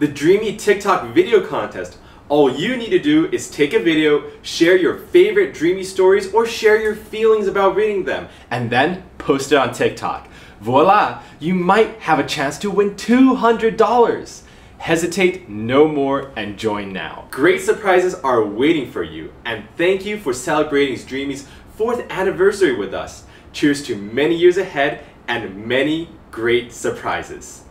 the Dreame TikTok video contest. All you need to do is take a video, share your favorite Dreame stories, or share your feelings about reading them, and then post it on TikTok. Voila! You might have a chance to win $200! Hesitate no more and join now. Great surprises are waiting for you, and thank you for celebrating Dreame's fourth anniversary with us. Cheers to many years ahead and many great surprises.